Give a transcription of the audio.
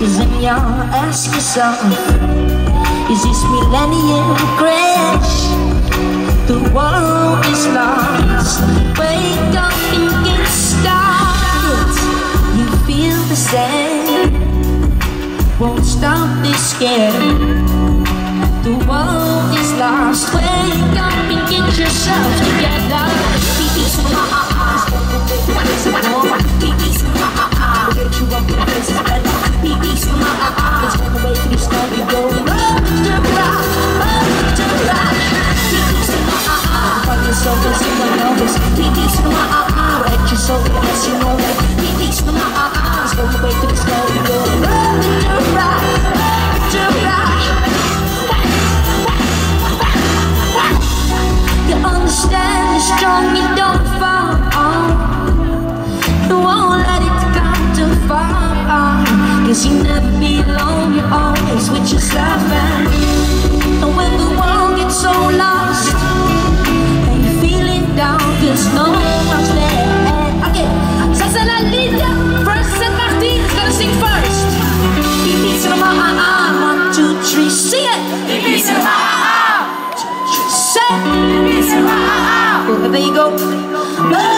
Then y'all ask yourself Is this millennium crash? The world is lost. Wake up and get started. You feel the same. Won't stop this scare. The world is lost. Wake up and get yourself together Cause you never be alone, you're always with yourself. And, when the world gets so lost, and you're feeling down, cause no one's there. Okay, Sasa la Lydia, first and Martin's gonna sing first. Pipi cinema, ah ah, one, two, three, sing it. Pipi cinema, ah ah. Say, Pipi cinema, ah ah. There you go.